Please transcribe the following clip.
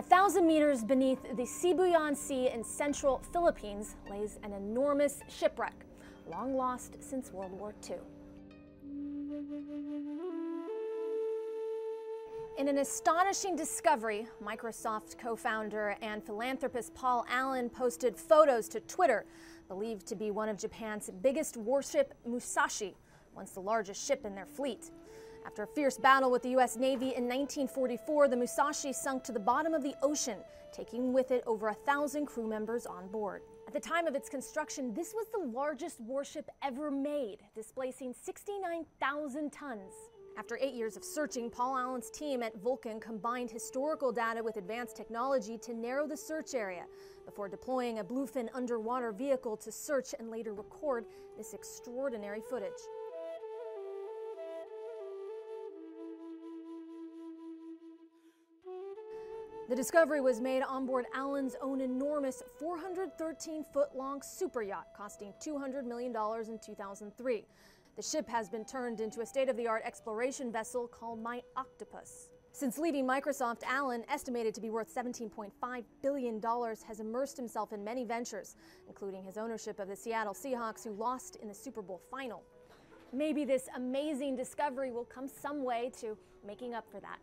A thousand meters beneath the Sibuyan Sea in central Philippines lays an enormous shipwreck, long lost since World War II. In an astonishing discovery, Microsoft co founder and philanthropist Paul Allen posted photos to Twitter, believed to be one of Japan's biggest warship, Musashi, once the largest ship in their fleet. After a fierce battle with the U.S. Navy in 1944, the Musashi sunk to the bottom of the ocean, taking with it over a thousand crew members on board. At the time of its construction, this was the largest warship ever made, displacing 69,000 tons. After eight years of searching, Paul Allen's team at Vulcan combined historical data with advanced technology to narrow the search area before deploying a bluefin underwater vehicle to search and later record this extraordinary footage. The discovery was made on board Allen's own enormous 413 foot long super yacht, costing $200 million in 2003. The ship has been turned into a state of the art exploration vessel called My Octopus. Since leaving Microsoft, Allen, estimated to be worth $17.5 billion, has immersed himself in many ventures, including his ownership of the Seattle Seahawks, who lost in the Super Bowl final. Maybe this amazing discovery will come some way to making up for that.